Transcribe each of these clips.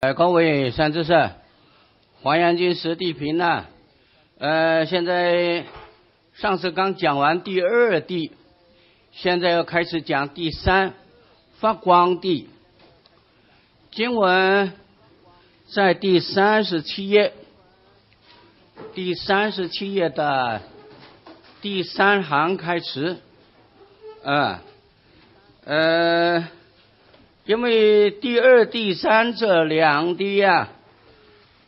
呃，各位善知识，华严经实地平呢？呃，现在上次刚讲完第二地，现在要开始讲第三发光地。经文在第三十七页，第三十七页的第三行开始，啊，呃。因为第二、第三这两地呀，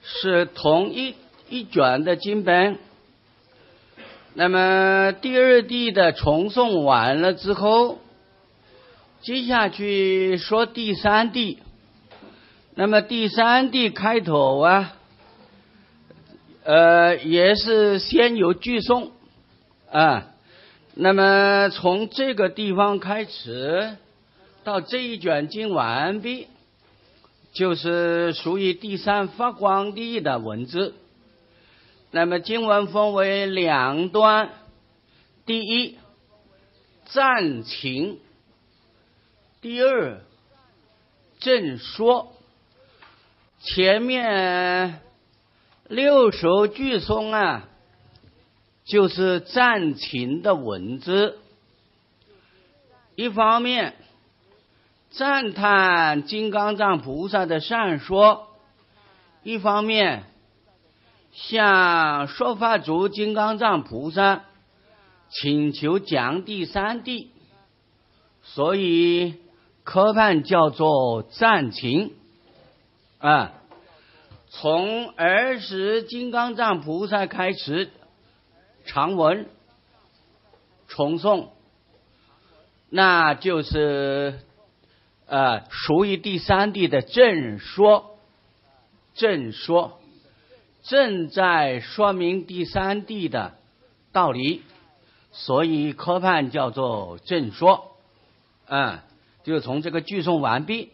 是同一一卷的经本。那么第二地的重诵完了之后，接下去说第三地。那么第三地开头啊，呃，也是先有句诵啊。那么从这个地方开始。到这一卷经完毕，就是属于第三发光地的文字。那么经文分为两段：第一，暂情；第二，正说。前面六首句诵啊，就是暂情的文字。一方面。赞叹金刚藏菩萨的善说，一方面向说法主金刚藏菩萨请求讲第三地，所以科判叫做赞情啊。从儿时金刚藏菩萨开始长文重诵，那就是。呃，属于第三地的正说，正说正在说明第三地的道理，所以科判叫做正说，啊，就从这个句诵完毕，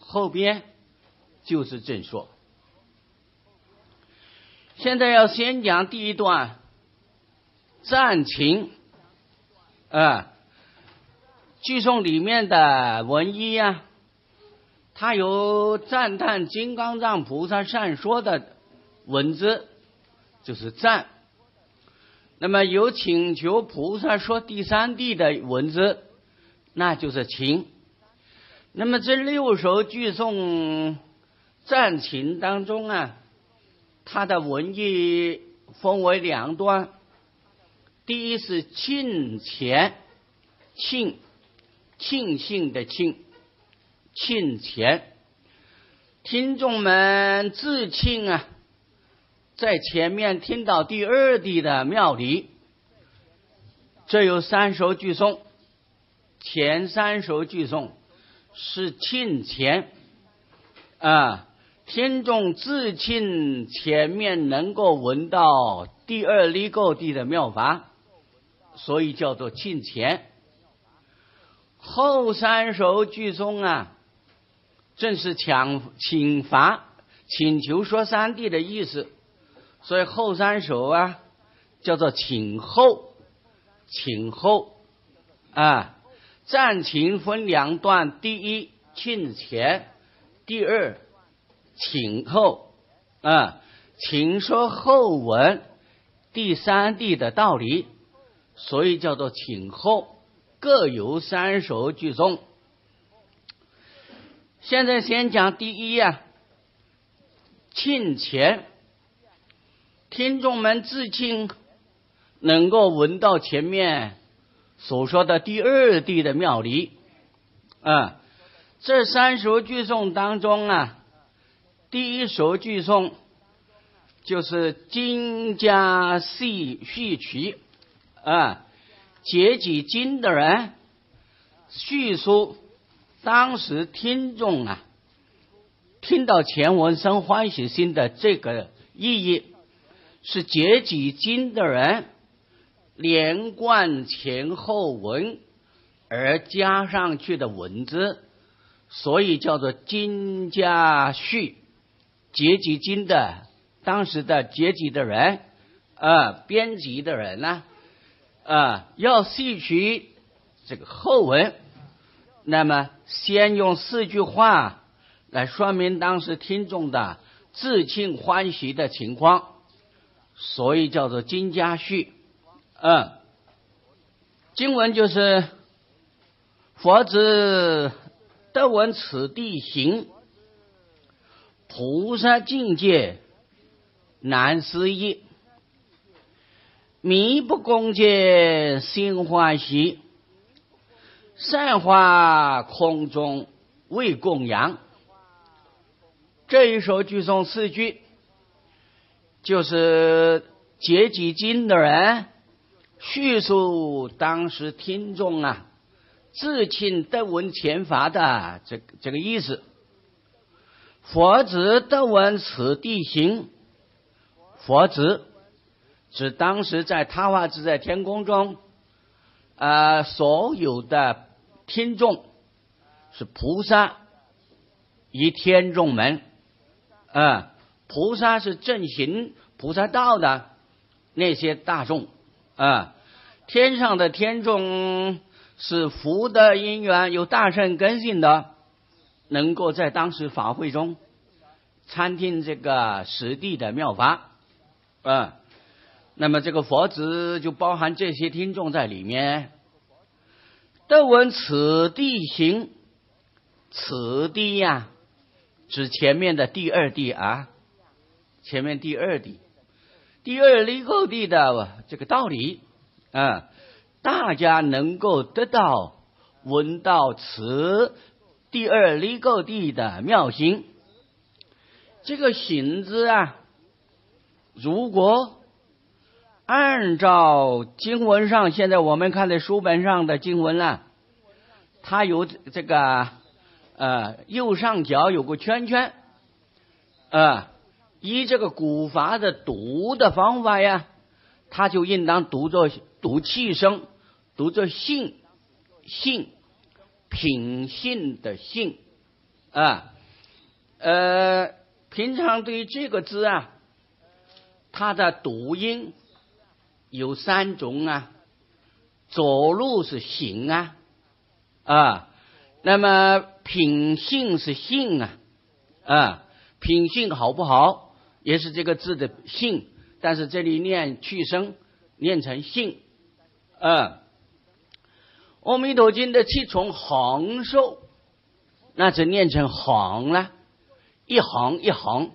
后边就是正说。现在要先讲第一段暂情，啊。句诵里面的文一呀，它有赞叹金刚藏菩萨善说的文字，就是赞；那么有请求菩萨说第三地的文字，那就是情。那么这六首句诵赞情当中啊，它的文意分为两段，第一是庆前庆。庆幸的庆，庆前，听众们自庆啊，在前面听到第二地的庙里，这有三首句诵，前三首句诵是庆前啊，听众自庆前面能够闻到第二离垢地的妙法，所以叫做庆前。后三首句中啊，正是强请罚请求说三弟的意思，所以后三首啊叫做请后，请后啊，暂请分两段，第一请前，第二请后啊，请说后文第三谛的道理，所以叫做请后。各有三首句诵。现在先讲第一呀，庆前，听众们自庆能够闻到前面所说的第二地的妙理啊。这三首句诵当中啊，第一首句诵就是金家戏序曲啊。解己经的人叙述当时听众啊听到前文生欢喜心的这个意义，是解己经的人连贯前后文而加上去的文字，所以叫做经家序。解己经的当时的解己的人啊，编辑的人呢？啊要吸取这个后文，那么先用四句话来说明当时听众的自庆欢喜的情况，所以叫做金家序。嗯，经文就是佛子得闻此地行，菩萨境界难思议，迷不共见心欢喜，散花空中为供养。这一首句诵四句，就是解几经的人。叙述当时听众啊，自请得闻前法的这这个意思。佛子得闻此地行，佛子指当时在他化自在天宫中，啊，所有的听众是菩萨以天众门，啊，菩萨是正行菩萨道的那些大众。啊，天上的天众是福的因缘，有大圣根性的，能够在当时法会中参听这个实地的妙法，啊，那么这个佛子就包含这些听众在里面。得闻此地行，此地呀，指前面的第二地啊，前面第二地。第二离垢地的这个道理啊，大家能够得到闻到此第二离垢地的妙行。这个“行”字啊，如果按照经文上，现在我们看的书本上的经文啊，它有这个呃右上角有个圈圈啊。依这个古法的读的方法呀，它就应当读作读气声，读作性性品性的性啊。呃，平常对于这个字啊，它的读音有三种啊。走路是行啊啊，那么品性是性啊啊，品性好不好？也是这个字的性，但是这里念去声，念成性。啊，《阿弥陀经》的七重行受，那就念成行了，一行一行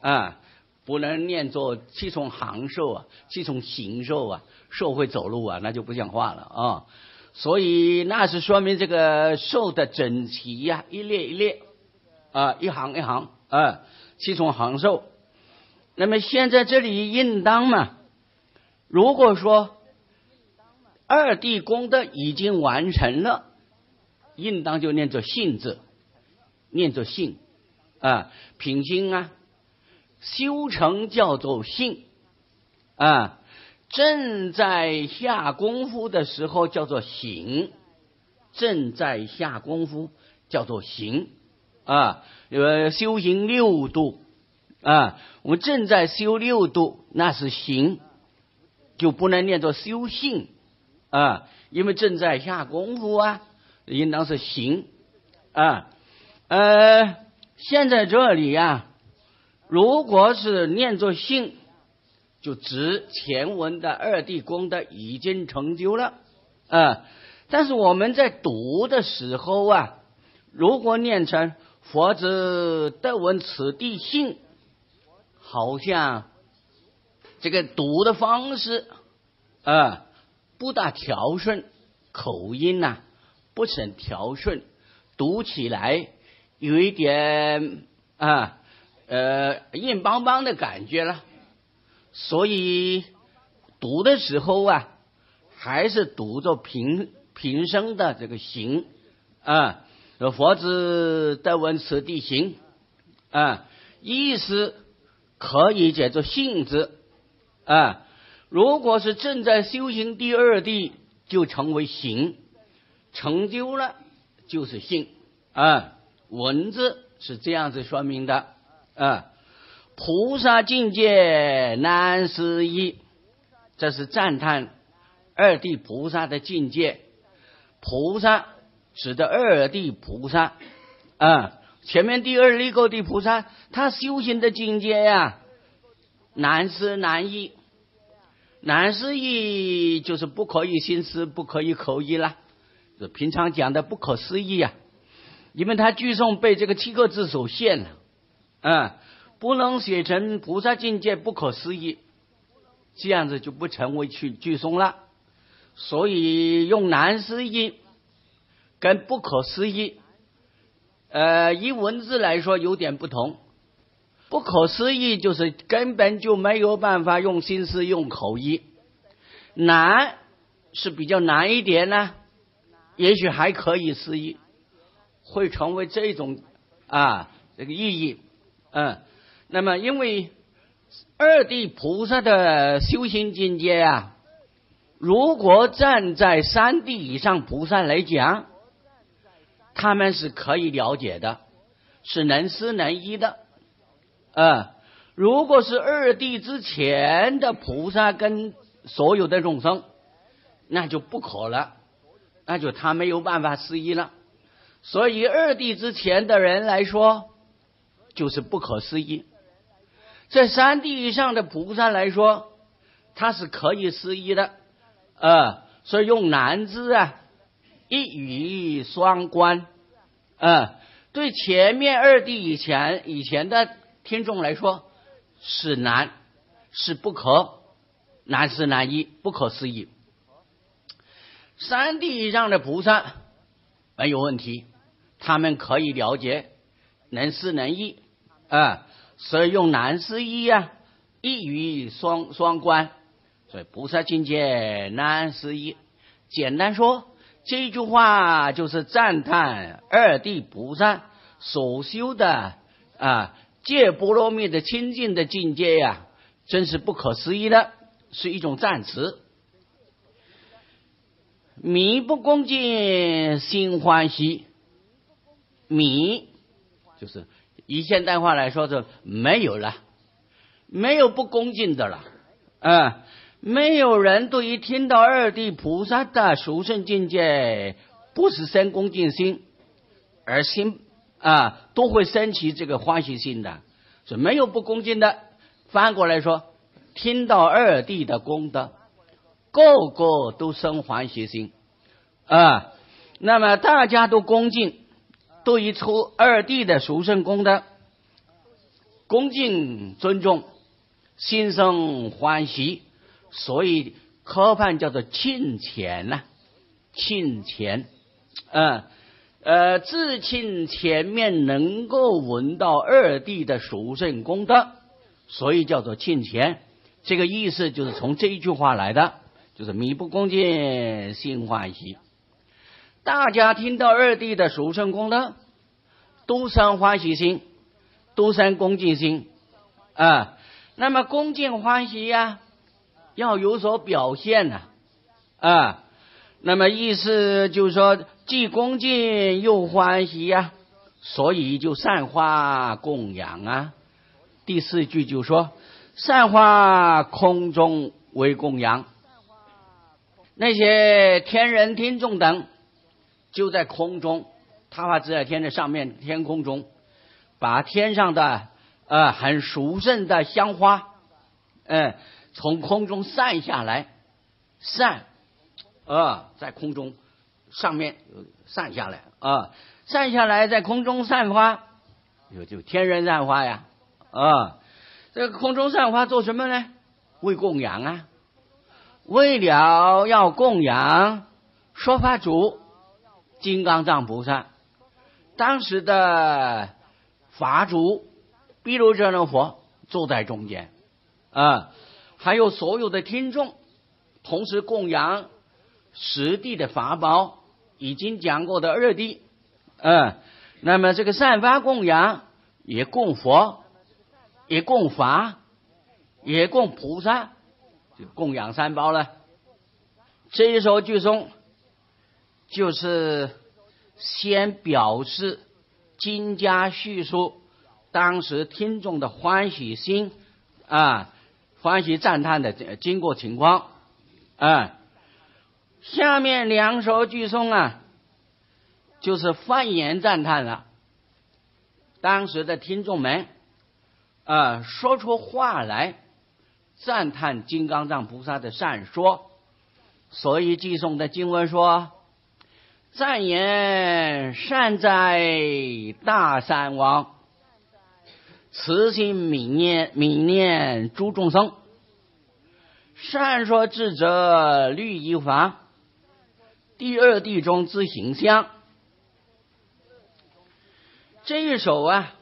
啊，不能念作七重行受啊，七重行受啊，受会走路啊，那就不像话了啊。所以那是说明这个受的整齐呀，一列一列啊，一行一行啊，七重行受。那么现在这里应当嘛？如果说二地功德已经完成了，应当就念作信字，念作信啊，品心啊，修成叫做性啊，正在下功夫的时候叫做行，正在下功夫叫做行。啊，呃，修行六度。啊，我们正在修六度，那是行，就不能念作修性啊，因为正在下功夫啊，应当是行。啊。呃，现在这里呀，如果是念作性，就指前文的二地功德已经成就了啊。但是我们在读的时候啊，如果念成佛子得闻此地性。好像这个读的方式啊不大调顺，口音呐不是很调顺，读起来有一点啊呃硬邦邦的感觉了，所以读的时候啊还是读着平平声的这个行啊，佛子得闻此地行啊意思。可以解作性质啊，如果是正在修行第二地，就成为行，成就了就是性啊。文字是这样子说明的啊。菩萨境界难思议，这是赞叹二地菩萨的境界。菩萨指的二地菩萨啊，前面第二离垢地菩萨，他修行的境界呀，难思难议。难思议就是不可以心思，不可以口译了，就平常讲的不可思议呀。因为他句诵被这个七个字所限了，嗯，不能写成菩萨境界不可思议，这样子就不成为去句诵了。所以用难思议跟不可思议，呃，以文字来说有点不同。不可思议就是根本就没有办法用心思用口译，难是比较难一点呢，也许还可以思议，会成为这种啊这个意义，嗯，那么因为二地菩萨的修行境界啊，如果站在三地以上菩萨来讲，他们是可以了解的，是能思能依的。啊，如果是二地之前的菩萨跟所有的众生，那就不可了，那就他没有办法思议了。所以二地之前的人来说，就是不可思议。在三地以上的菩萨来说，他是可以思议的。啊，所以用难字啊，一语双关。啊，对前面二地以前以前的。听众来说是难，是不可，难是难易，不可思议。三地以上的菩萨没有问题，他们可以了解，能思能议啊，所以用难思议啊，一语双双关，所以菩萨境界难思议。简单说，这句话就是赞叹二地菩萨所修的啊。戒波罗蜜的清净的境界呀，真是不可思议的，是一种赞词。迷不恭敬心欢喜，迷就是以现代话来说，就没有了，没有不恭敬的了。啊，没有人对于听到二地菩萨的殊胜境界，不是生恭敬心，而心。啊，都会升起这个欢喜心的，是没有不恭敬的。反过来说，听到二弟的功德，个个都生欢喜心啊。那么大家都恭敬，对于出二弟的殊胜功德，恭敬尊重，心生欢喜，所以科判叫做庆前呐，庆前，嗯。呃，自庆前面能够闻到二弟的殊胜功德，所以叫做庆前。这个意思就是从这一句话来的，就是米不恭敬心欢喜。大家听到二弟的殊胜功德，都生欢喜心，都生恭敬心啊。那么恭敬欢喜呀，要有所表现呐啊。那么意思就是说。既恭敬又欢喜呀，所以就散花供养啊。第四句就说散花空中为供养，那些天人听众等就在空中，他化自在天的上面天空中，把天上的呃很殊胜的香花，嗯，从空中散下来，散，呃，在空中。上面散下来啊，散下来在空中散花，有就天人散花呀啊！这个空中散花做什么呢？为供养啊，为了要供养说法主金刚藏菩萨，当时的法主毗卢遮那佛坐在中间啊，还有所有的听众同时供养实地的法宝。已经讲过的二地，嗯，那么这个散发供养也供佛，也供法，也供菩萨，就供养三宝了。这一首句诵就是先表示经家叙述当时听众的欢喜心啊，欢喜赞叹的经过情况啊。下面两首句诵啊，就是泛言赞叹了。当时的听众们啊，说出话来，赞叹金刚藏菩萨的善说。所以寄送的经文说：“赞言善哉，大善王，慈心悯念悯念诸众生，善说智者律一法，第二地中之形象。”这一首啊，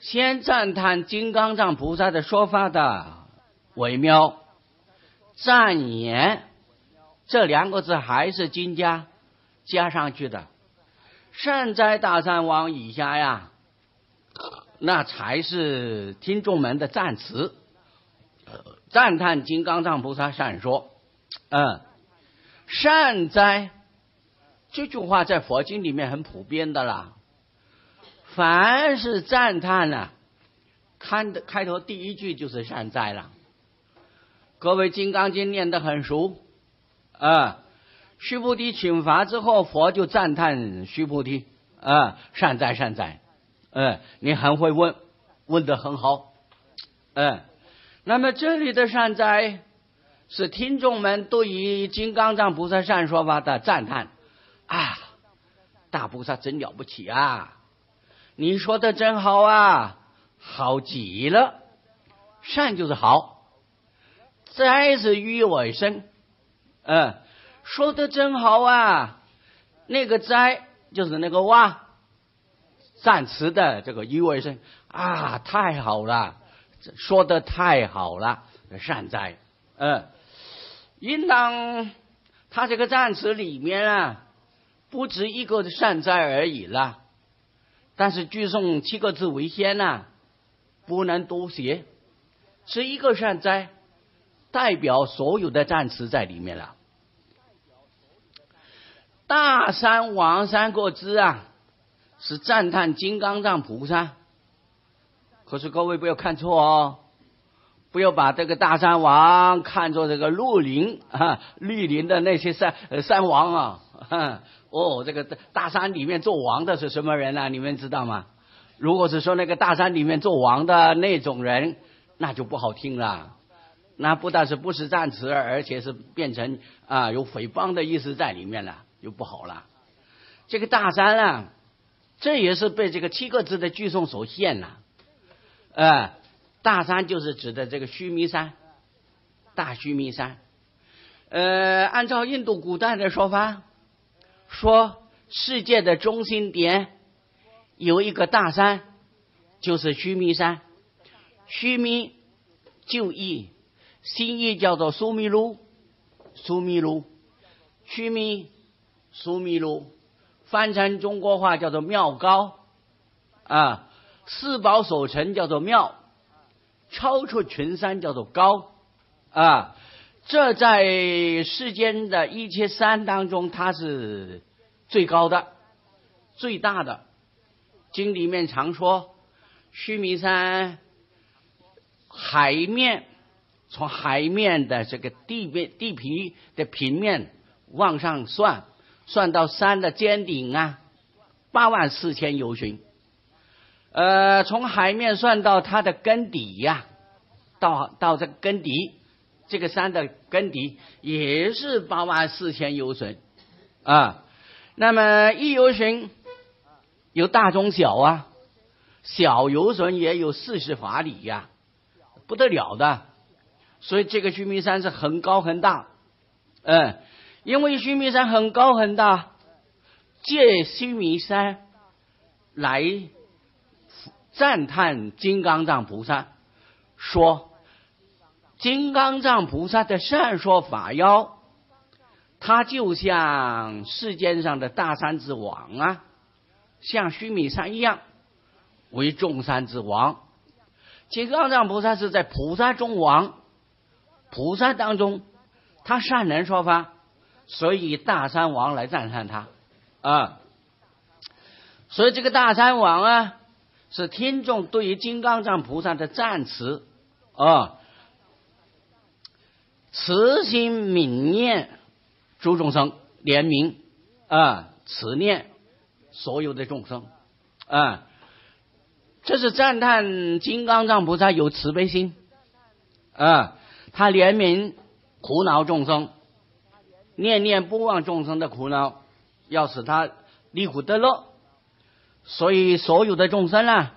先赞叹金刚藏菩萨的说法的微妙，赞言。这两个字还是金家加上去的，善哉大善王以下呀，那才是听众们的赞词，赞叹金刚藏菩萨善说，嗯，善哉这句话在佛经里面很普遍的啦，凡是赞叹呢，看的开头第一句就是善哉了，各位金刚经念得很熟。啊，须菩提请法之后，佛就赞叹须菩提。啊，善哉善哉，嗯，你很会问，问的很好，嗯，那么这里的善哉是听众们对于金刚藏菩萨善说法的赞叹。啊，大菩萨真了不起啊，你说的真好啊，好极了，善就是好，哉是于我身。嗯，说的真好啊！那个哉就是那个哇，赞词的这个意味声啊，太好了，说的太好了，善哉。嗯，应当他这个赞词里面啊，不止一个善哉而已了。但是句诵七个字为先呐，不能多写，是一个善哉，代表所有的赞词在里面了。大山王三个字啊，是赞叹金刚藏菩萨。可是各位不要看错哦，不要把这个大山王看作这个绿林啊，绿林的那些山山王啊。哦，这个大山里面做王的是什么人啊？你们知道吗？如果是说那个大山里面做王的那种人，那就不好听了。那不但是不是赞词，而且是变成啊有诽谤的意思在里面了。就不好了。这个大山啊，这也是被这个七个字的句诵所限了。呃，大山就是指的这个须弥山，大须弥山。呃，按照印度古代的说法，说世界的中心点有一个大山，就是须弥山。须弥就义，新义叫做苏密卢，苏密卢，须弥。苏密路，翻成中国话叫做妙高，啊，四宝所成叫做妙，超出群山叫做高，啊，这在世间的一切山当中，它是最高的、最大的。经里面常说，须弥山海面从海面的这个地面地皮的平面往上算。算到山的尖顶啊，八万四千游巡。呃，从海面算到它的根底呀，到到这个根底，这个山的根底也是八万四千游巡啊。那么一游巡有大中小啊，小游旬也有四十法里呀，不得了的。所以这个须弥山是很高很大，嗯。因为须弥山很高很大，借须弥山来赞叹金刚藏菩萨，说金刚藏菩萨的善说法要，他就像世间上的大山之王啊，像须弥山一样为众山之王。金刚藏菩萨是在菩萨中王，菩萨当中他善能说法。所以大山王来赞叹他。啊，所以这个大山王啊，是听众对于金刚藏菩萨的赞词。啊，慈心悯念诸众生，怜悯啊，慈念所有的众生。啊。这是赞叹金刚藏菩萨有慈悲心，啊，他怜悯苦恼众生，念念不忘众生的苦恼，要使他离苦得乐。所以所有的众生呢，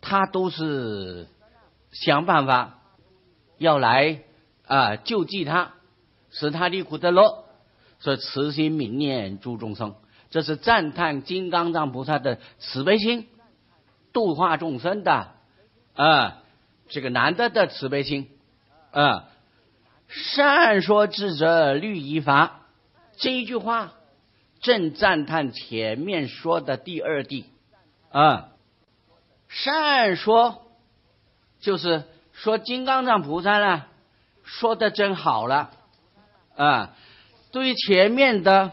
他都是想办法要来啊救济他，使他离苦得乐，所以慈心悯念诸众生，这是赞叹金刚藏菩萨的慈悲心。度化众生的啊，这个难得的慈悲心啊，善说智者律仪法。这一句话，正赞叹前面说的第二谛啊。善说就是说金刚藏菩萨呢，说的真好了。啊，对前面的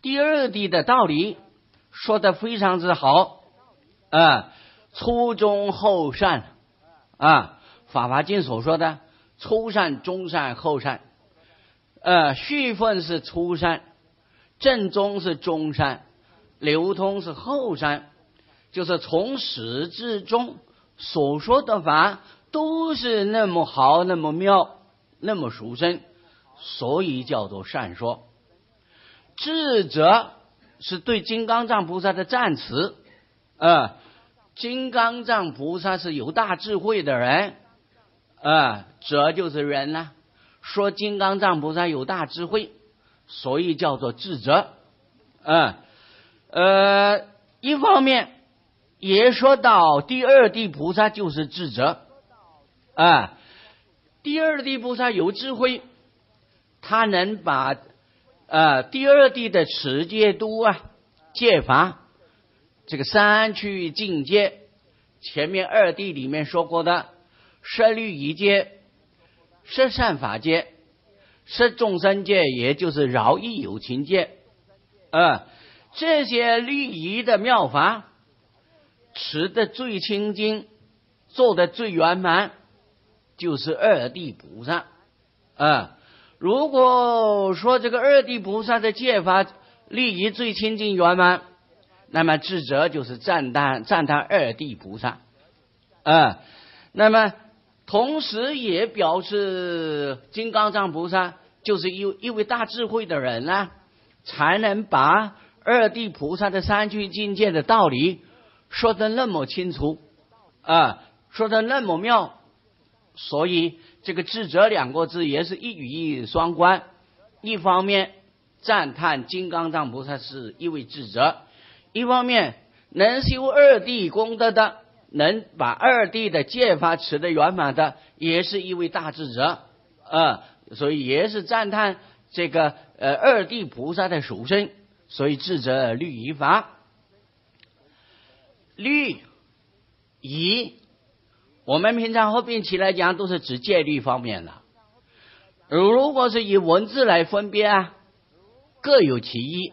第二谛的道理说的非常之好。啊，初中后善。啊，《法华经》所说的初善、中善、后善，呃，序分是初善，正宗是中善，流通是后善，就是从始至终所说的法都是那么好、那么妙、那么殊胜，所以叫做善说。智者是对金刚藏菩萨的赞词。呃，金刚藏菩萨是有大智慧的人，啊，哲就是人呐。说金刚藏菩萨有大智慧，所以叫做智者。啊，呃，一方面也说到第二地菩萨就是智者。啊，第二地菩萨有智慧，他能把啊第二地的持戒度啊戒法。这个三区境界，前面二地里面说过的，摄律仪界、摄善法界、摄众生界，也就是饶益有情界，啊，这些律仪的妙法，持的最清净，做的最圆满，就是二地菩萨，啊，如果说这个二地菩萨的戒法律仪最清净圆满。那么智者就是赞叹赞叹二地菩萨，啊，那么同时也表示金刚藏菩萨就是一一位大智慧的人呢，才能把二地菩萨的三句境界的道理说的那么清楚，啊，说的那么妙，所以这个智者两个字也是一语一语双关，一方面赞叹金刚藏菩萨是一位智者。一方面能修二地功德的，能把二谛的戒法持得圆满的，也是一位大智者啊，所以也是赞叹这个呃二谛菩萨的属性。所以智者律仪法，律仪，我们平常合并起来讲，都是指戒律方面的。如果是以文字来分辨啊，各有其一，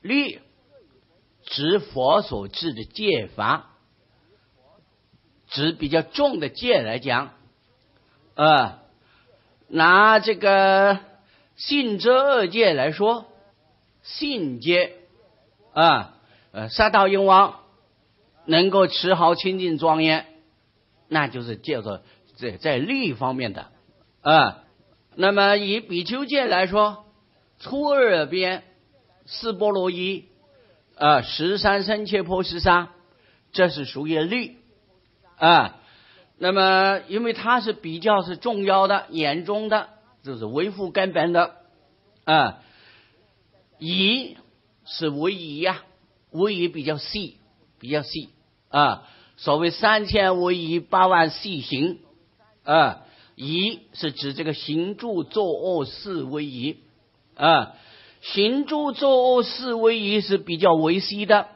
律。指佛所制的戒法，指比较重的戒来讲，啊，拿这个信遮二戒来说，信戒啊，呃，杀盗淫王能够持好清净庄严，那就是叫做在在律方面的啊。那么以比丘戒来说，初二边四波罗夷。啊，十三生切破十三，这是属于律啊。那么，因为它是比较是重要的、严重的，就是维护根本的啊。仪是为仪呀，为仪比较细，比较细啊。所谓三千为仪，八万细行啊。仪是指这个行住坐卧四为仪啊。行住坐卧四威仪是比较维系的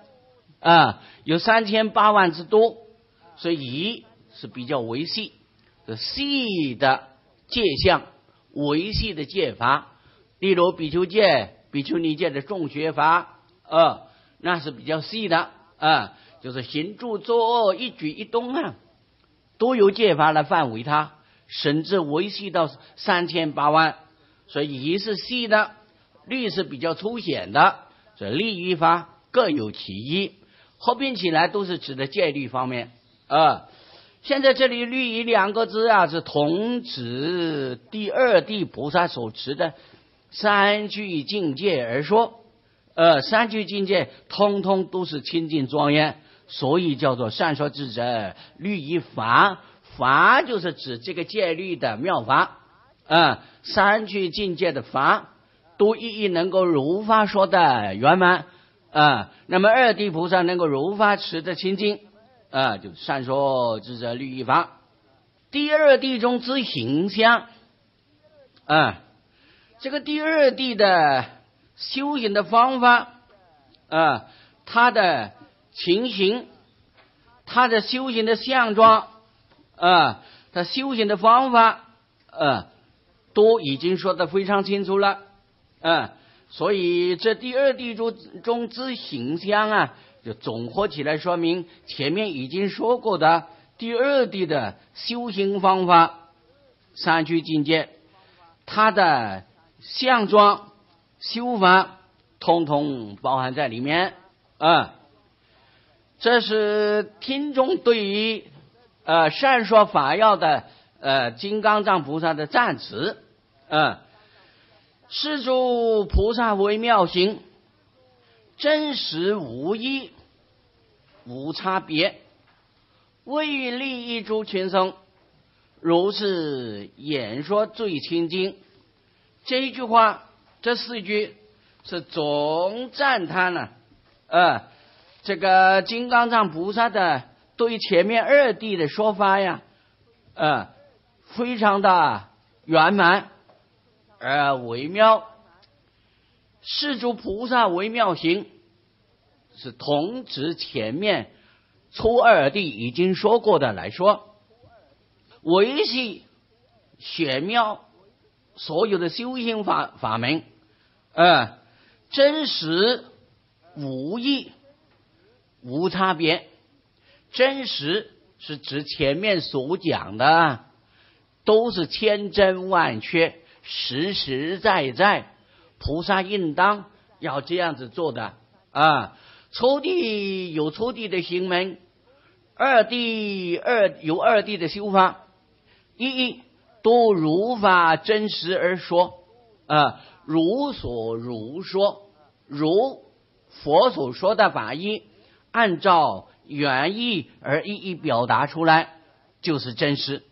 啊，有三千八万之多，所以仪是比较维系，细的界相，维系的界法，例如比丘戒、比丘尼戒的众学法啊，那是比较细的啊，就是行住坐卧一举一动啊，都有戒法来范围它，甚至维系到三千八万，所以仪是细的。律是比较粗显的，这律仪法各有其一。合并起来都是指的戒律方面啊。现在这里“律仪”两个字啊，是同指第二地菩萨所持的三句境界而说。呃，三句境界通通都是清净庄严，所以叫做善说智者律仪法。法就是指这个戒律的妙法啊，三句境界的法都一一能够如法说的圆满啊。那么二地菩萨能够如法持的清净。啊，就善说智者律一法，第二地中之形象啊，这个第二地的修行的方法啊，它的情形，它的修行的相状啊，它修行的方法啊，都已经说的非常清楚了啊，所以这第二地中中之形象啊。就总合起来说明前面已经说过的第二地的修行方法，三区境界，它的相状修法，通通包含在里面啊。这是听众对于呃善说法要的呃金刚藏菩萨的赞词啊。是诸菩萨为妙行，真实无异。无差别，为利益诸群生，如是演说最清净。这一句话，这四句是总赞叹了啊！这个金刚藏菩萨的对前面二谛的说法呀，啊，非常的圆满而微妙。是诸菩萨微妙行。是同指前面初二地已经说过的来说，维系玄妙所有的修行法法门，呃，真实无异无差别。真实是指前面所讲的都是千真万确、实实在在，菩萨应当要这样子做的啊。初地有初地的行门，二地二有二地的修法，一一都如法真实而说啊，如所如说，如佛所说的法义，按照原意而一一表达出来，就是真实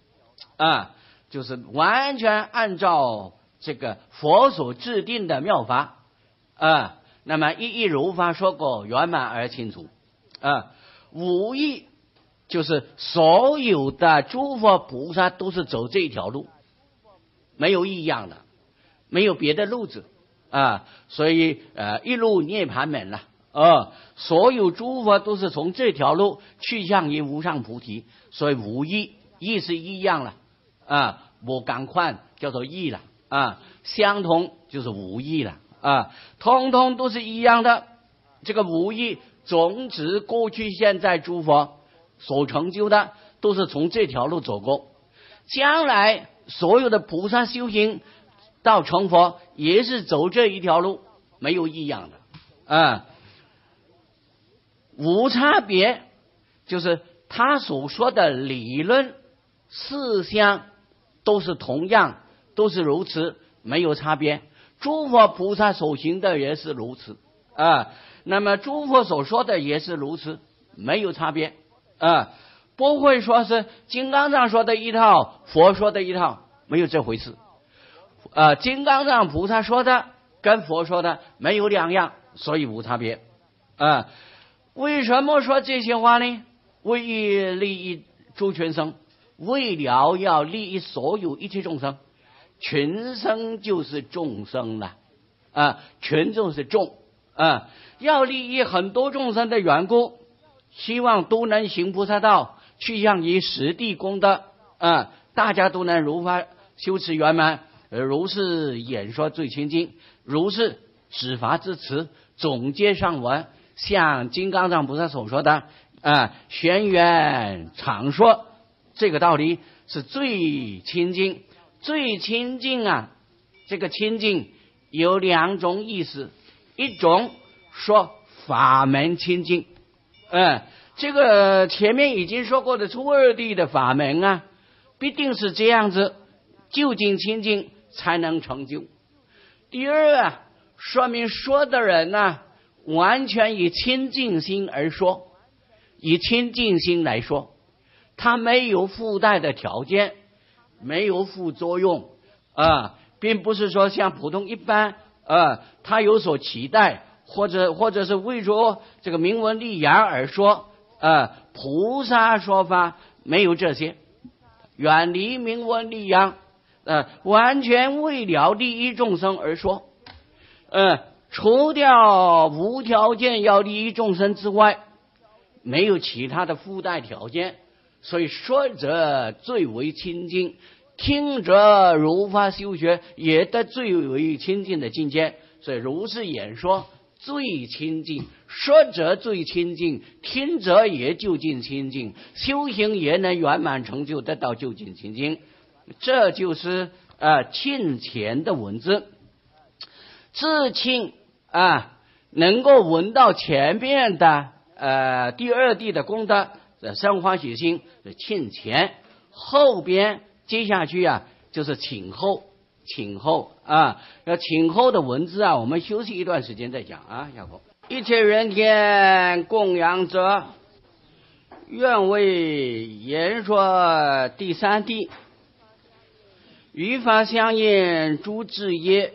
啊，就是完全按照这个佛所制定的妙法啊。那么一一如法说过圆满而清楚。啊，无义就是所有的诸佛菩萨都是走这条路，没有异样的，没有别的路子。啊，所以呃一路涅盘门了。啊，所有诸佛都是从这条路去向于无上菩提，所以无异义是一样了。啊，我赶快叫做义了。啊，相同就是无异了。啊，通通都是一样的。这个无意总指过去、现在诸佛所成就的，都是从这条路走过。将来所有的菩萨修行到成佛，也是走这一条路，没有异样的。啊，无差别，就是他所说的理论、事项都是同样，都是如此，没有差别。诸佛菩萨所行的也是如此啊，那么诸佛所说的也是如此，没有差别啊，不会说是金刚藏说的一套，佛说的一套，没有这回事啊。金刚藏菩萨说的跟佛说的没有两样，所以无差别啊。为什么说这些话呢？为利益诸群生，为了要利益所有一切众生。群生就是众生了，啊，群众是众，啊，要利益很多众生的缘故，希望都能行菩萨道，去向于实地功德，啊，大家都能如法修持圆满，如是演说最清净，如是指法之词总结上文，像金刚藏菩萨所说的，啊，玄远常说，这个道理是最清净。最清净啊，这个清净有两种意思，一种说法门清净，嗯，这个前面已经说过的初二地的法门啊，必定是这样子，就近清净才能成就。第二啊，说明说的人呢，完全以清净心而说，以清净心来说，他没有附带的条件，没有副作用啊，并不是说像普通一般啊，他有所期待。或者或者是为着这个名闻利养而说，啊，菩萨说法没有这些，远离名闻利养，呃，完全为了利益众生而说，呃，除掉无条件要利益众生之外，没有其他的附带条件，所以说者最为清净，听者如法修学也得最为清净的境界，所以如是演说。最亲近，说者最亲近，听者也就近亲近，修行也能圆满成就，得到就近亲近。这就是啊，庆前的文字，自庆啊，能够闻到前面的呃第二地的功德的生欢喜心是庆前，后边接下去啊就是请后。请后啊，要请后的文字啊，我们休息一段时间再讲啊。小哥，一切人天供养者，愿为言说第三谛，于法相应诸智业，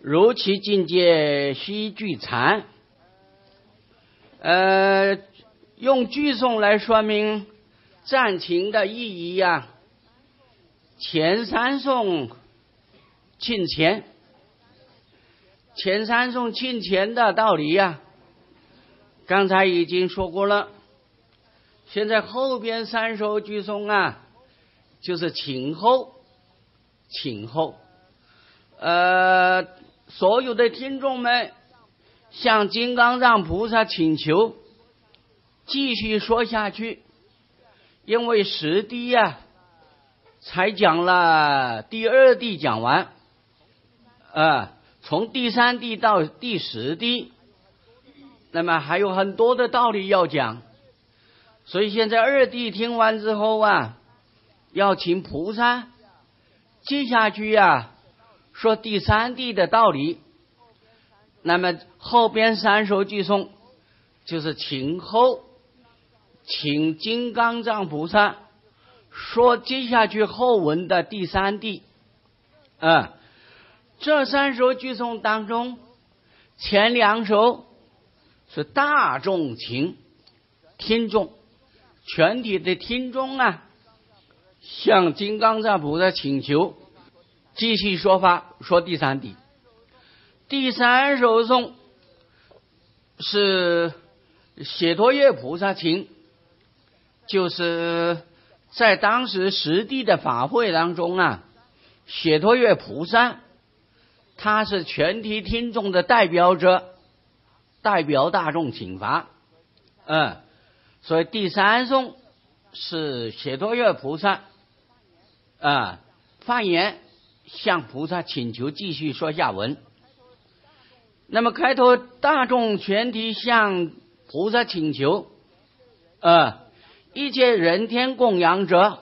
如其境界须具禅。呃，用句诵来说明赞情的意义呀。前三颂庆前，前三颂庆前的道理呀，刚才已经说过了。现在后边三首句诵啊，就是请后，请后。呃，所有的听众们向金刚藏菩萨请求，继续说下去，因为时低呀。才讲了第二地讲完，啊，从第三地到第十地，那么还有很多的道理要讲，所以现在二地听完之后啊，要请菩萨接下去呀说第三地的道理，那么后边三首句诵就是请后，请金刚藏菩萨。说接下去后文的第三地，啊，这三首句诵当中，前两首是大众情听众，全体的听众啊，向金刚藏菩萨请求继续说法，说第三地。第三首颂是解脱业菩萨情，就是。在当时实地的法会当中啊，解脱月菩萨他是全体听众的代表者，代表大众请法，嗯，所以第三颂是解脱月菩萨啊发言向菩萨请求继续说下文。那么开头大众全体向菩萨请求，啊。一切人天供养者，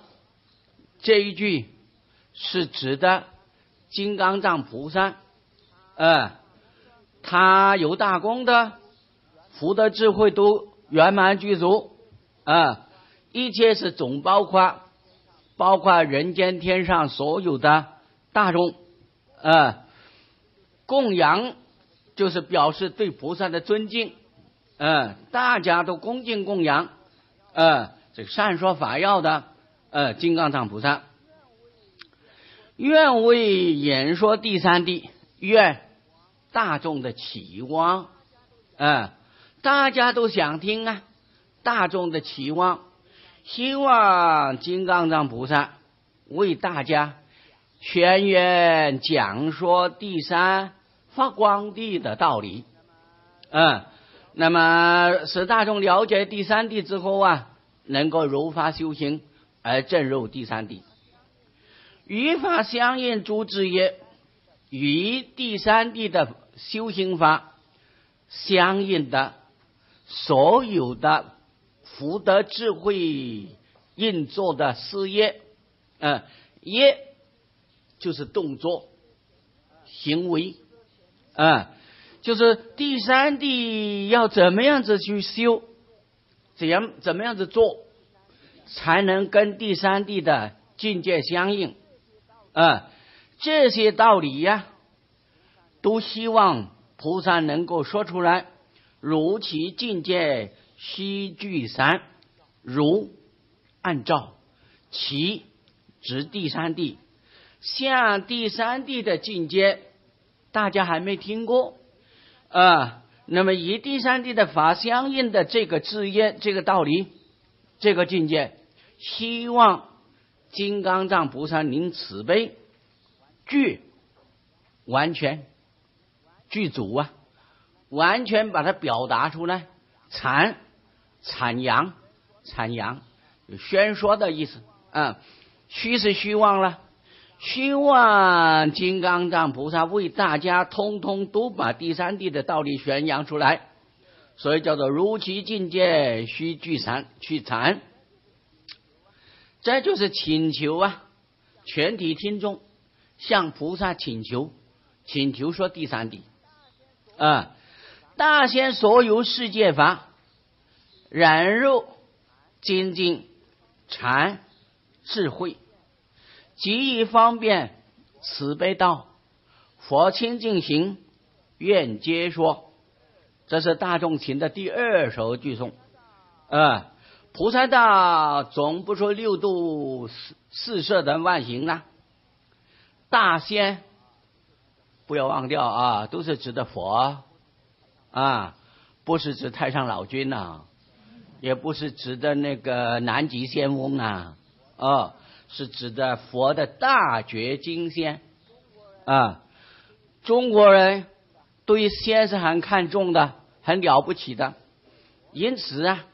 这一句是指的金刚藏菩萨，呃，他有大功的，福德智慧都圆满具足，啊，一切是总包括，包括人间天上所有的大众，啊，供养就是表示对菩萨的尊敬，嗯，大家都恭敬供养，嗯。这个善说法要的，呃，金刚藏菩萨愿为演说第三地，愿大众的期望，嗯，大家都想听啊，大众的期望，希望金刚藏菩萨为大家全员讲说第三发光地的道理，嗯，那么使大众了解第三地之后啊。能够如法修行而证入第三地，与法相应诸智业，与第三地的修行法相应的所有的福德智慧运作的事业，嗯，业就是动作行为，啊，就是第三地要怎么样子去修，怎样怎么样子做，才能跟第三地的境界相应，啊，这些道理呀，都希望菩萨能够说出来。如其境界须具三，如按照其指第三地，像第三地的境界，大家还没听过啊。那么以第三地的法相应的这个字业，这个道理，这个境界，希望金刚藏菩萨您慈悲具完全具足啊。完全把它表达出来，阐阐扬阐扬，有宣说的意思啊。虚是虚妄了，希望金刚藏菩萨为大家通通都把第三地的道理宣扬出来，所以叫做如其境界须具禅去禅。这就是请求啊，全体听众向菩萨请求，请求说第三地啊。大仙所有世界法，染入精进禅智慧，极以方便慈悲道，佛清净行愿皆说。这是大众情的第二首句颂。啊，菩萨道总不说六度四四摄的万行啊。大仙不要忘掉啊，都是指的佛。啊，不是指太上老君呐，也不是指的那个南极仙翁啊，哦，是指的佛的大觉金仙啊。中国人对仙是很看重的，很了不起的，因此啊，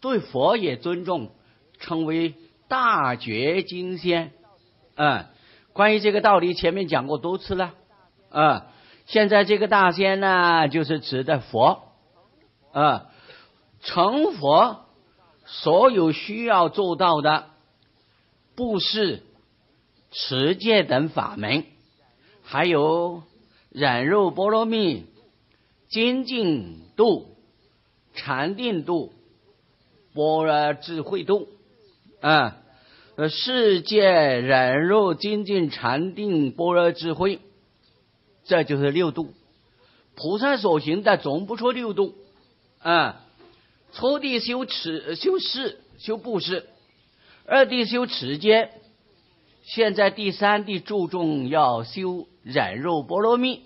对佛也尊重，称为大觉金仙。嗯，关于这个道理，前面讲过多次了，啊。现在这个大仙呢，就是指的佛啊，成佛所有需要做到的布施、持戒等法门，还有忍辱波罗蜜、精进度、禅定度、般若智慧度啊，世界忍辱精进禅定般若智慧。这就是六度，菩萨所行的总不出六度啊。初地修持修事修布施，二地修持戒，现在第三地注重要修忍辱波罗蜜，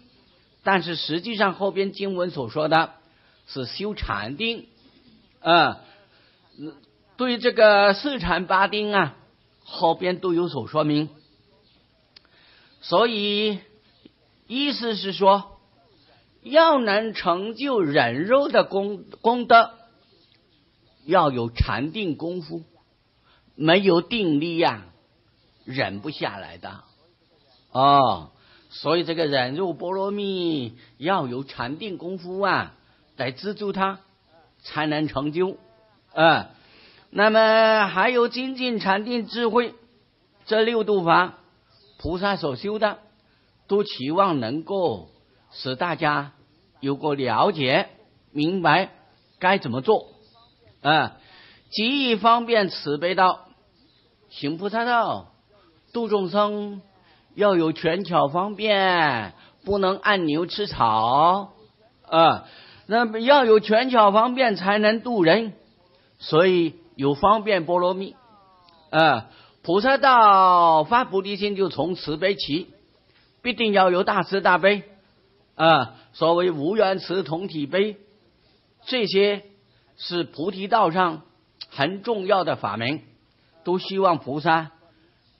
但是实际上后边经文所说的是修禅定啊。对这个四禅八定啊，后边都有所说明，所以。意思是说，要能成就忍辱的功功德，要有禅定功夫，没有定力呀，忍不下来的。哦，所以这个忍辱波罗蜜要有禅定功夫啊，来资助他，才能成就。啊，那么还有精进禅定智慧这六度法，菩萨所修的。都期望能够使大家有个了解、明白该怎么做啊！极以方便慈悲道，行菩萨道，度众生要有权巧方便，不能按牛吃草啊！那么要有权巧方便才能度人，所以有方便波罗蜜啊！菩萨道发菩提心就从慈悲起。必定要有大慈大悲啊！所谓无缘慈同体悲，这些是菩提道上很重要的法门，都希望菩萨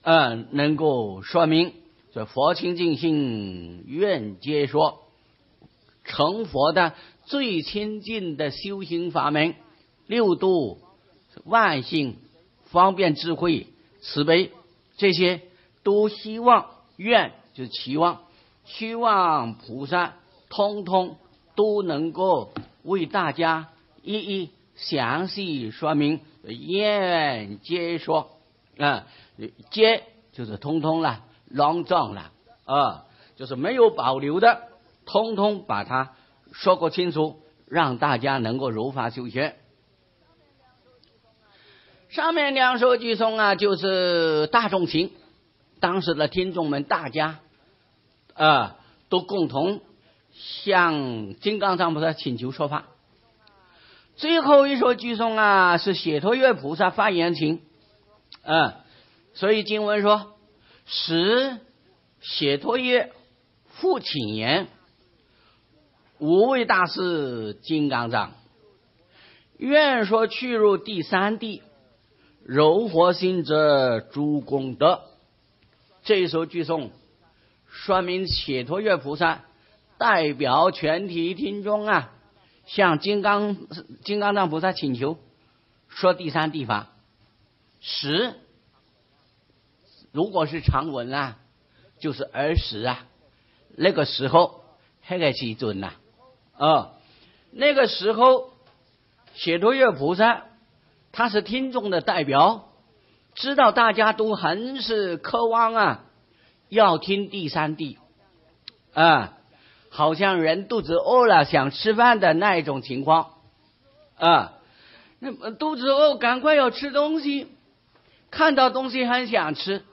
嗯能够说明。这佛清净性愿皆说，成佛的最亲近的修行法门，六度万幸方便智慧慈悲，这些都希望愿。就期望，希望菩萨通通都能够为大家一一详细说明，言皆说啊，皆就是通通了，隆重了啊，就是没有保留的，通通把它说个清楚，让大家能够如法修学。上面两首句颂啊，就是大众情，当时的听众们大家啊，都共同向金刚藏菩萨请求说法。最后一首句颂啊，是解脱月菩萨发言情，嗯，所以经文说：“十解脱月复请言，五位大师金刚藏，愿说去入第三地。”柔和心者诸功德，这一首句颂说明解脱月菩萨代表全体听众啊，向金刚金刚藏菩萨请求说第三地法。十，如果是长文啊，就是儿时啊，那个时候那个基准呐，啊，那个时候解脱月菩萨。他是听众的代表，知道大家都很是渴望啊，要听第三地啊，好像人肚子饿了想吃饭的那一种情况啊。那么肚子饿，赶快要吃东西，看到东西很想吃，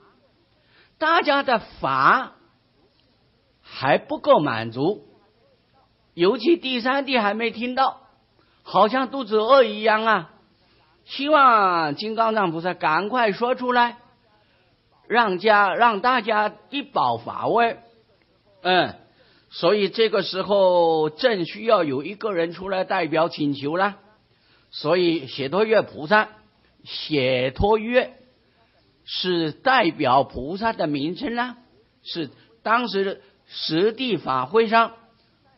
大家的法还不够满足，尤其第三地还没听到，好像肚子饿一样啊。希望金刚藏菩萨赶快说出来，让家让大家一饱法味。嗯，所以这个时候正需要有一个人出来代表请求了。所以写脱月菩萨，写脱月是代表菩萨的名称啦，是当时实地法会上，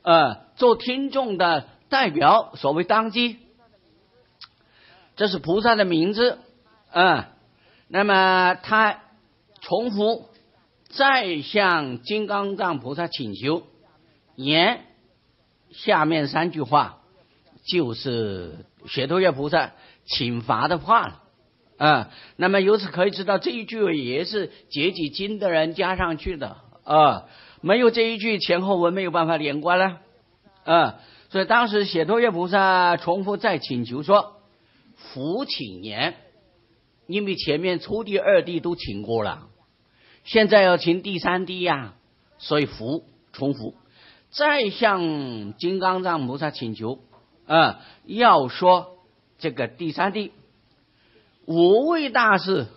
呃，做听众的代表，所谓当机。这是菩萨的名字，嗯，那么他重复再向金刚藏菩萨请求，言下面三句话就是雪陀月菩萨请罚的话了，啊，那么由此可以知道这一句也是结几经的人加上去的，啊，没有这一句前后文没有办法连贯了，啊，所以当时雪陀月菩萨重复再请求说。福请言，因为前面初地、二地都请过了，现在要请第三地呀，所以福重复，再向金刚藏菩萨请求啊，要说这个第三地无畏大士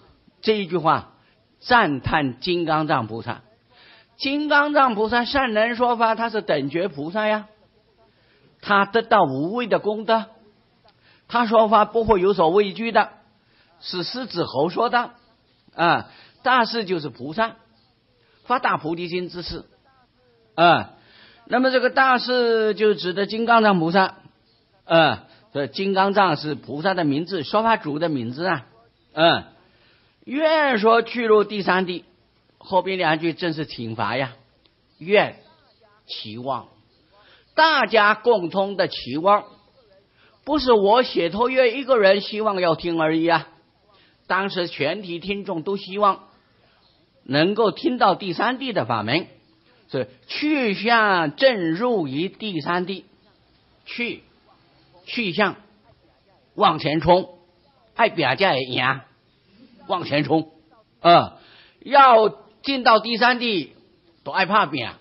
这一句话赞叹金刚藏菩萨，金刚藏菩萨善能说法，他是等觉菩萨呀，他得到无畏的功德。他说话不会有所畏惧的，是狮子猴说的啊。大士就是菩萨，发大菩提心之事啊。那么这个大士就指的金刚藏菩萨啊。这金刚藏是菩萨的名字，说法主的名字啊。嗯，愿说去入第三地，后边两句正是请法呀。愿期望大家共同的期望。不是我写托约一个人希望要听而已啊！当时全体听众都希望能够听到第三地的法门，是去向正入于第三地，去去向往前冲，爱表价也赢，往前冲。啊！要进到第三地都爱怕表，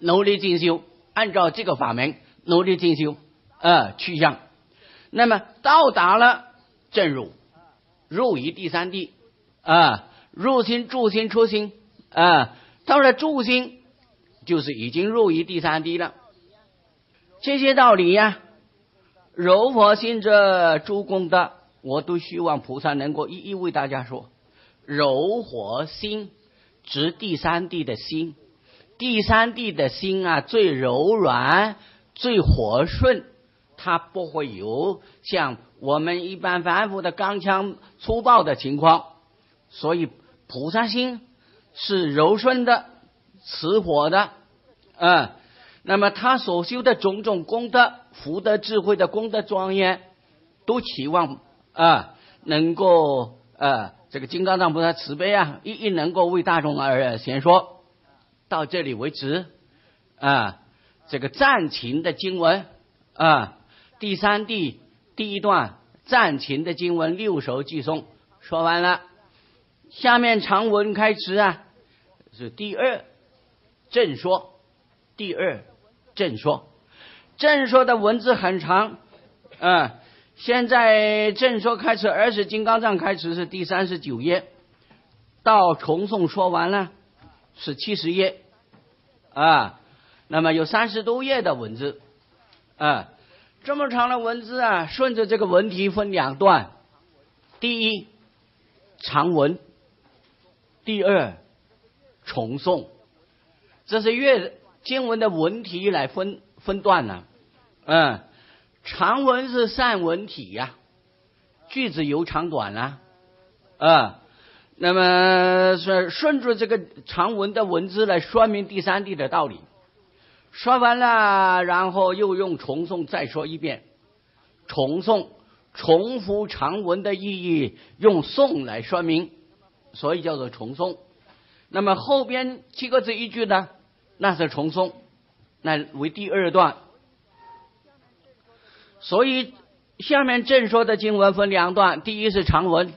努力进修，按照这个法门努力进修。啊，去向。那么到达了正入，入于第三地。啊，入心、住心、出心。啊，到了住心，就是已经入于第三地了。这些道理呀，柔佛心这诸功德，我都希望菩萨能够一一为大家说。柔和心指第三地的心，第三地的心啊，最柔软，最和顺。它不会有像我们一般凡夫的刚强粗暴的情况，所以菩萨心是柔顺的、慈火的，嗯，那么他所修的种种功德、福德、智慧的功德庄严，都期望啊能够呃这个金刚藏菩萨慈悲啊，一一能够为大众而先说。到这里为止啊，这个赞情的经文啊，第三第第一段赞情的经文六首寄送说完了，下面长文开始啊，是第二正说，第二正说，正说的文字很长啊。现在正说开始，二十金刚藏开始是第三十九页，到重诵说完了是七十页啊。那么有三十多页的文字啊，这么长的文字啊，顺着这个文题分两段：第一长文，第二重诵。这是阅经文的文题来分分段呢，嗯。长文是散文体呀，句子有长短啦，啊，那么顺顺着这个长文的文字来说明第三地的道理，说完了，然后又用重诵再说一遍，重诵重复长文的意义，用诵来说明，所以叫做重诵。那么后边七个字一句呢，那是重诵，那为第二段。所以，下面正说的经文分两段，第一是长文，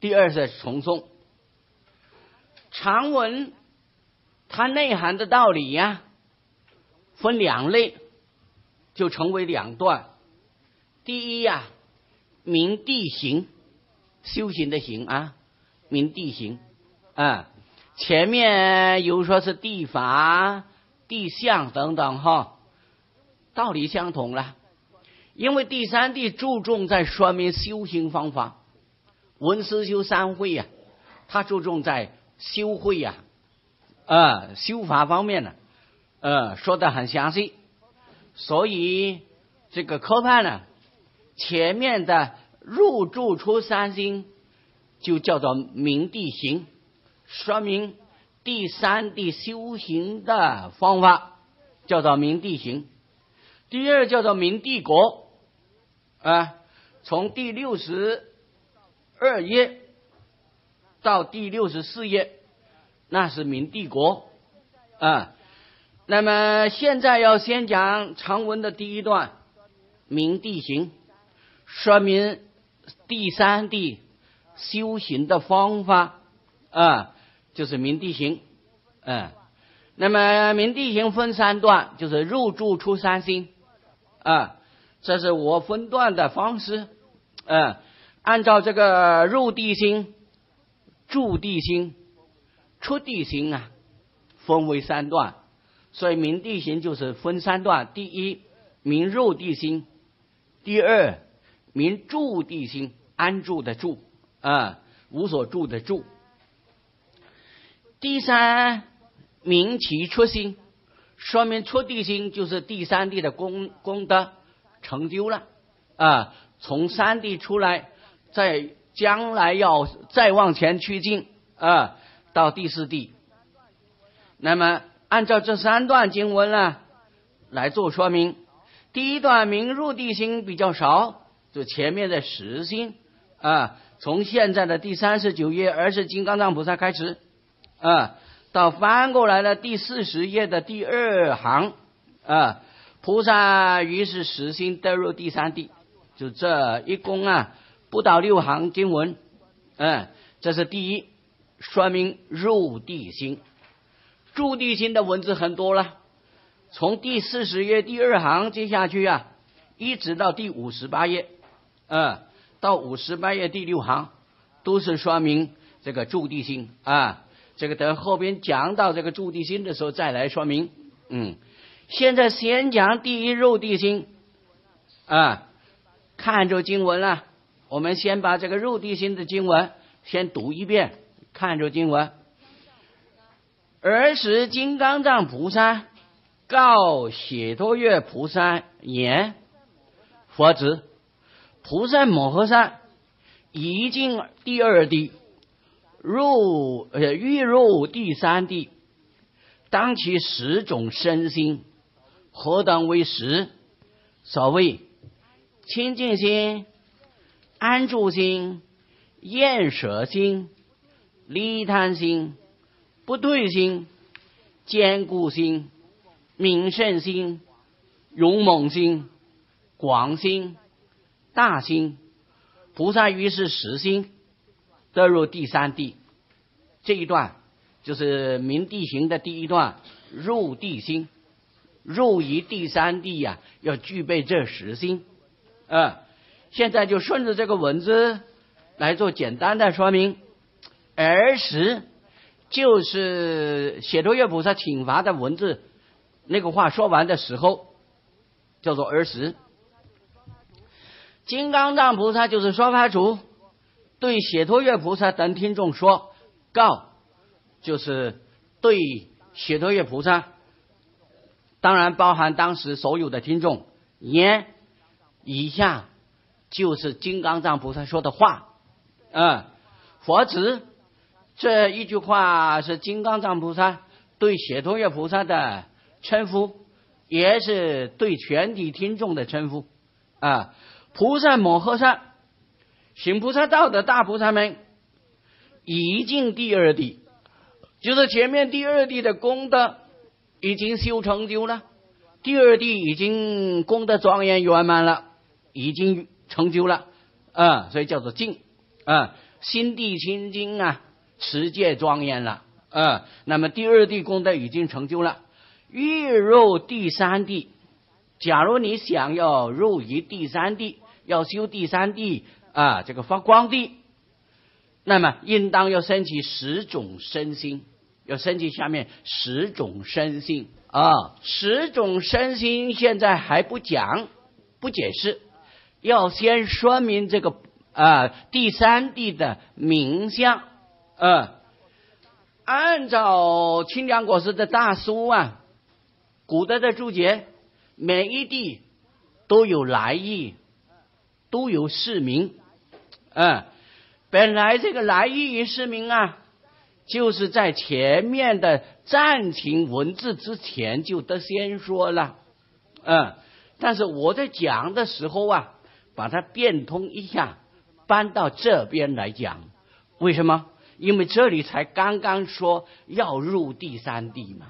第二是重诵。长文它内涵的道理呀，分两类，就成为两段。第一呀，明地形，修行的行啊，明地形啊，前面有说是地法、地相等等哈，道理相同了。因为第三地注重在说明修行方法，文思修三会呀，他注重在修会呀，啊，修法方面呢，呃，说的很详细，所以这个科判呢，前面的入住出三心就叫做明地行，说明第三地修行的方法叫做明地行，第二叫做明帝国。啊，从第六十二页到第六十四页，那是明帝国啊。那么现在要先讲长文的第一段，明地行，说明第三地修行的方法啊，就是明地行。嗯，那么明地行分三段，就是入住出三心。啊。这是我分段的方式，嗯，按照这个入地心、住地心、出地心啊，分为三段，所以明地心就是分三段：第一，明入地心；第二，明住地心，安住的住。啊，无所住的住；第三，明其出心，说明出地心就是第三地的功功德。成就了啊！从三地出来，在将来要再往前趋近啊，到第四地。那么按照这三段经文呢来做说明。第一段明入地心比较少，就前面的实心啊，从现在的第三十九页二十金刚藏菩萨开始啊，到翻过来的第四十页的第二行啊。菩萨于是实心得入第三地，就这一共啊不到六行经文，嗯，这是第一，说明入地心。住地心的文字很多了，从第四十页第二行接下去啊，一直到第五十八页，嗯，到五十八页第六行，都是说明这个住地心啊。这个等后边讲到这个住地心的时候再来说明，嗯。现在先讲第一肉地心啊，看着经文了。我们先把这个肉地心的经文先读一遍，看着经文。儿时金刚藏菩萨告解脱月菩萨言：“佛子，菩萨摩诃萨已经第二地，入呃欲入第三地，当其十种身心。”何当为实？所谓清净心、安住心、厌舍心、利贪心、不对心、坚固心、明胜心、勇猛心、广心、大心，菩萨于是实心得入第三地。这一段就是明地行的第一段，入地心。入于第三地呀，要具备这十心，啊，现在就顺着这个文字来做简单的说明。儿时就是写多月菩萨请法的文字，那个话说完的时候，叫做儿时。金刚藏菩萨就是说法主，对写多月菩萨等听众说告，就是对写多月菩萨。当然包含当时所有的听众，言以下就是金刚藏菩萨说的话，嗯，佛子这一句话是金刚藏菩萨对解脱月菩萨的称呼，也是对全体听众的称呼啊。菩萨摩诃萨行菩萨道的大菩萨们，已进第二地，就是前面第二地的功德。已经修成就了，第二地已经功德庄严圆满了，已经成就了啊，所以叫做净啊，心地清净啊，持戒庄严了啊。那么第二地功德已经成就了，欲入第三地，假如你想要入于第三地，要修第三地啊，这个发光地，那么应当要升起十种身心。要升起下面十种身心啊，十种身心现在还不讲，不解释，要先说明这个啊第三地的名相啊。按照清凉国师的大书啊，古代的注解，每一地都有来意，都有市名，嗯，本来这个来意于市名啊。就是在前面的暂停文字之前就得先说了，嗯，但是我在讲的时候啊，把它变通一下，搬到这边来讲，为什么？因为这里才刚刚说要入第三地嘛，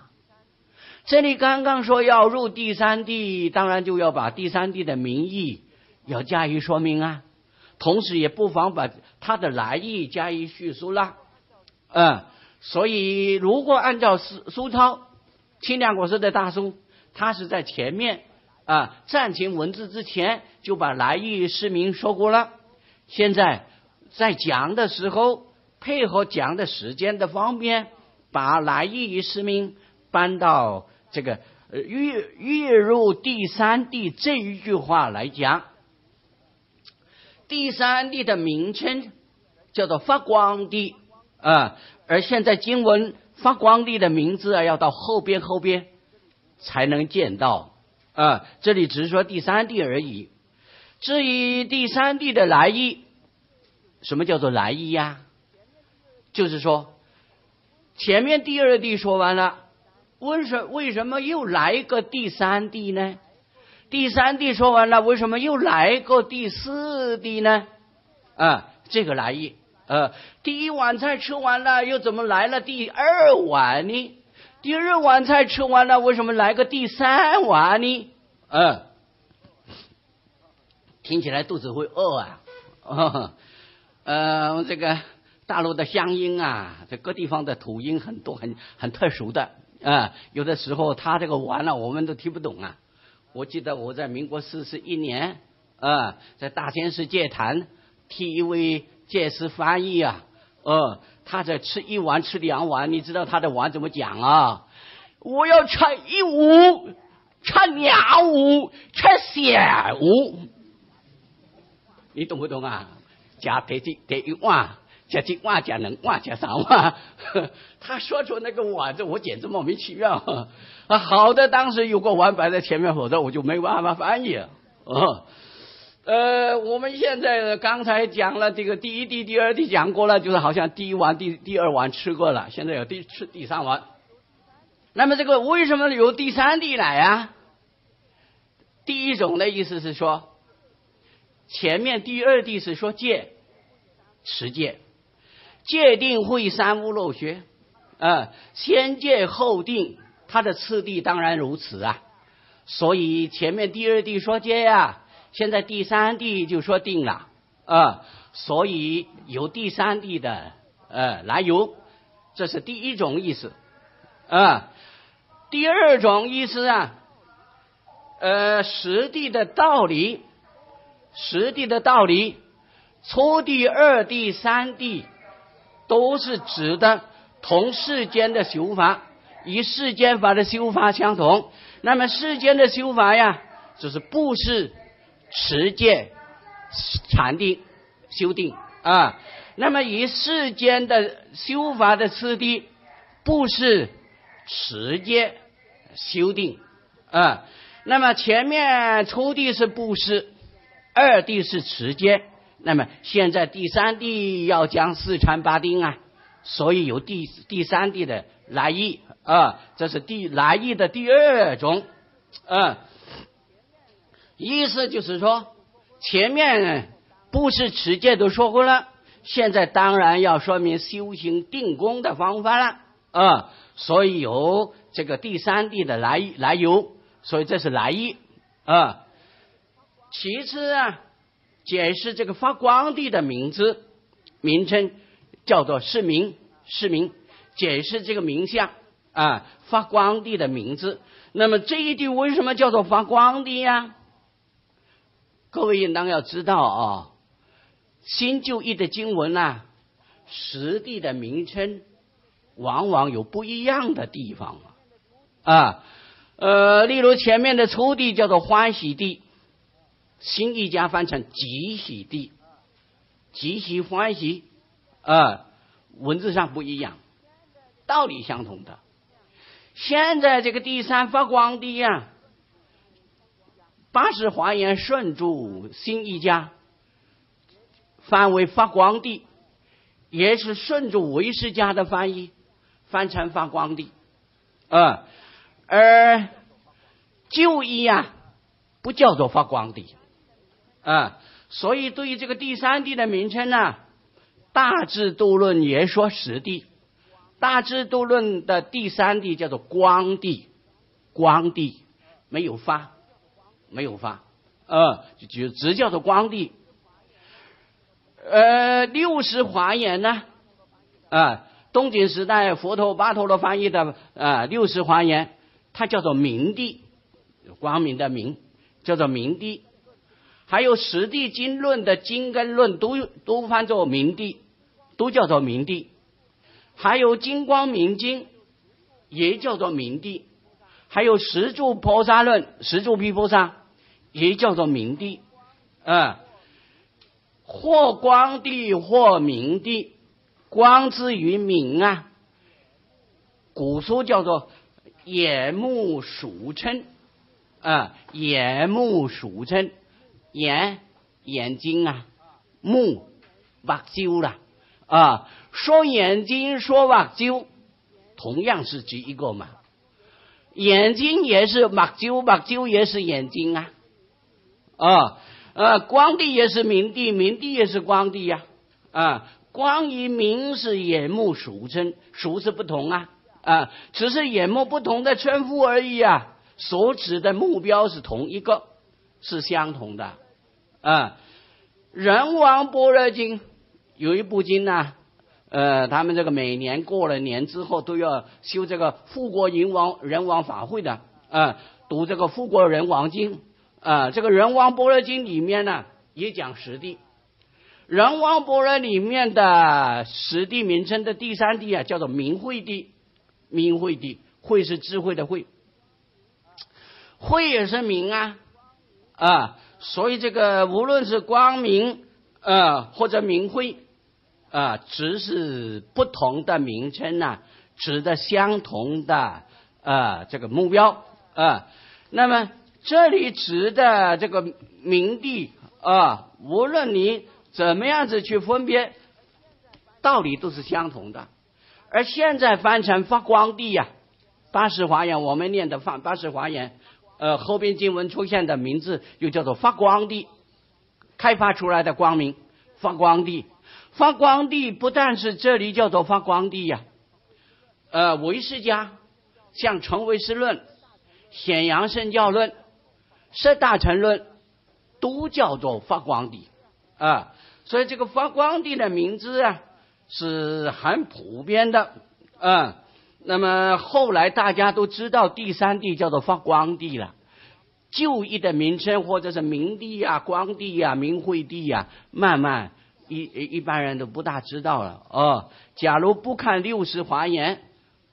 这里刚刚说要入第三地，当然就要把第三地的名义要加以说明啊，同时也不妨把它的来意加以叙述啦，嗯。所以，如果按照苏苏涛清凉国师的大书，他是在前面啊暂停文字之前就把来意释明说过了。现在在讲的时候，配合讲的时间的方便，把来意与释明搬到这个呃跃跃入第三地这一句话来讲。第三地的名称叫做发光地啊。而现在经文发光地的名字啊，要到后边后边才能见到啊。这里只是说第三地而已。至于第三地的来意，什么叫做来意呀？就是说前面第二地说完了，为什为什么又来一个第三地呢？第三地说完了，为什么又来个第四地呢？啊，这个来意。呃，第一碗菜吃完了，又怎么来了第二碗呢？第二碗菜吃完了，为什么来个第三碗呢？嗯，听起来肚子会饿啊。呃，这个大陆的乡音啊，这各地方的土音很多，很很特殊的啊。有的时候他这个完了，我们都听不懂啊。我记得我在民国四十一年啊，在大千寺戒坛替一位。借师翻译啊，呃，他在吃一碗吃两碗，你知道他的碗怎么讲啊？我要吃一碗，吃两碗，吃三碗，你懂不懂啊？加第几第一碗，加几碗，加两碗，加三碗。他说出那个碗，这我简直莫名其妙啊！好的，当时有个碗摆在前面，否则我就没办法翻译啊。呃，我们现在刚才讲了这个第一滴、第二滴讲过了，就是好像第一碗、第第二碗吃过了，现在有第吃第三碗。那么这个为什么有第三滴奶啊？第一种的意思是说，前面第二滴是说戒，持戒，戒定慧三无漏学，啊，先戒后定，它的次第当然如此啊。所以前面第二地说戒呀，现在第三地就说定了啊。所以有第三地的呃来由，这是第一种意思啊。第二种意思啊，呃，实地的道理，实地的道理，初地、二地、三地都是指的同世间的修法，与世间法的修法相同。那么世间的修法呀，就是布施、持戒、禅定、修定啊。那么与世间的修法的次第，布施、持戒。修订啊，那么前面初地是布施，二地是持戒，那么现在第三地要讲四禅八定啊，所以有第第三地的来意啊，这是第来意的第二种啊，意思就是说前面不是持戒都说过了，现在当然要说明修行定功的方法了啊，所以有。这个第三地的来来由，所以这是来意啊。其次啊，解释这个发光地的名字名称叫做是名是名，解释这个名相啊，发光地的名字。那么这一地为什么叫做发光地呀？各位应当要知道啊，新旧义的经文啊，实地的名称往往有不一样的地方啊，呃，例如前面的初地叫做欢喜地，新一家翻成吉喜地，吉喜欢喜，啊，文字上不一样，道理相同的。现在这个第三发光地呀，八十华严顺住新一家翻为发光地，也是顺住唯识家的翻译，翻成发光地，啊。而就医呀，不叫做发光地啊，所以对于这个第三地的名称呢，《大智度论》也说实地，《大智度论》的第三地叫做光地，光地没有发，没有发，呃，就就只叫做光地。呃，六十华严呢，啊，东晋时代佛陀巴陀罗翻译的啊，六十华严。它叫做明地，光明的明，叫做明地。还有十地经论的经根论都都翻作明地，都叫做明地。还有金光明经，也叫做明地。还有十住菩萨论，十住毗菩萨，也叫做明地。啊，或光地，或明地，光之于明啊。古书叫做。眼目俗称啊，眼目俗称，眼眼睛啊，目目睭了啊。说眼睛，说目睭，同样是指一个嘛。眼睛也是目睭，目睭也是眼睛啊。啊啊，光地也是明地，明地也是光地呀。啊，光与明是眼目俗称，俗是不同啊。啊，只是眼目不同的称呼而已啊，所指的目标是同一个，是相同的。啊，人王般若经有一部经呢，呃，他们这个每年过了年之后都要修这个护国人王人王法会的啊，读这个护国人王经啊，这个人王般若经里面呢也讲实地，人王般若里面的实地名称的第三地啊叫做明慧地。明慧地，慧是智慧的慧，慧也是明啊啊，所以这个无论是光明啊或者明慧啊，只是不同的名称呐，指的相同的啊这个目标啊。那么这里指的这个明地啊，无论你怎么样子去分别，道理都是相同的。而现在翻成发光地呀，八十华严，我们念的发八十华严，呃，后边经文出现的名字又叫做发光地，开发出来的光明，发光地。发光地不但是这里叫做发光地呀，呃，唯识家像《成唯识论》《显阳圣教论》《十大乘论》都叫做发光地啊。所以这个发光地的名字啊是很普遍的啊。那么后来大家都知道第三地叫做发光地了，旧义的名称或者是明地呀、光地呀、明慧地呀，慢慢一一般人都不大知道了哦。假如不看六十华严，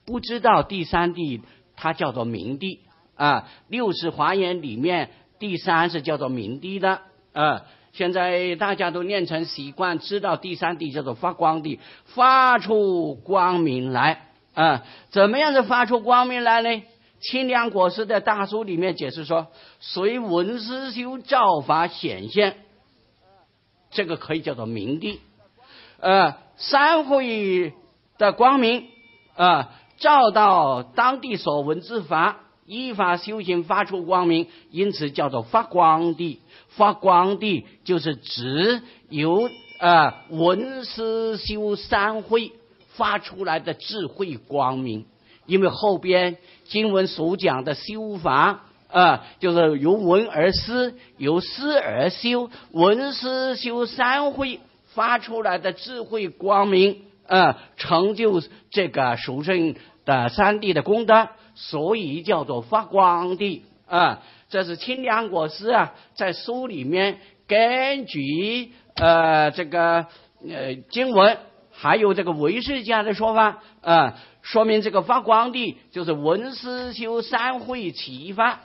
不知道第三地它叫做明地啊。六十华严里面第三是叫做明地的啊。现在大家都练成习惯，知道第三地叫做发光地，发出光明来。啊，怎么样子发出光明来呢？清凉果实的大书里面解释说，随文思修照法显现，这个可以叫做明地。呃，三会的光明啊，照到当地所闻之法，依法修行发出光明，因此叫做发光地。发光地就是指由啊文思修三会。发出来的智慧光明，因为后边经文所讲的修法啊，就是由闻而思，由思而修，闻思修三会发出来的智慧光明啊，成就这个殊胜的三地的功德，所以叫做发光地啊。这是清凉果师啊，在书里面根据呃这个呃经文。还有这个唯识家的说法啊，说明这个发光地就是文思修三会启发。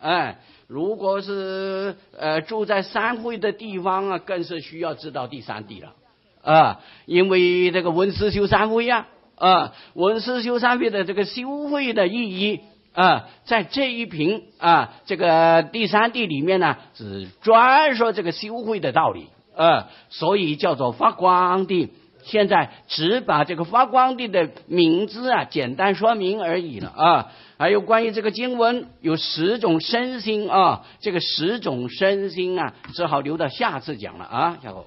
哎，如果是呃住在三会的地方啊，更是需要知道第三地了啊，因为这个文思修三会呀啊，文思修三会的这个修会的意义啊，在这一品啊这个第三地里面呢，是专说这个修会的道理啊，所以叫做发光地。现在只把这个发光地的名字啊简单说明而已了啊，还有关于这个经文有十种身心啊，这个十种身心啊，只好留到下次讲了啊，小伙。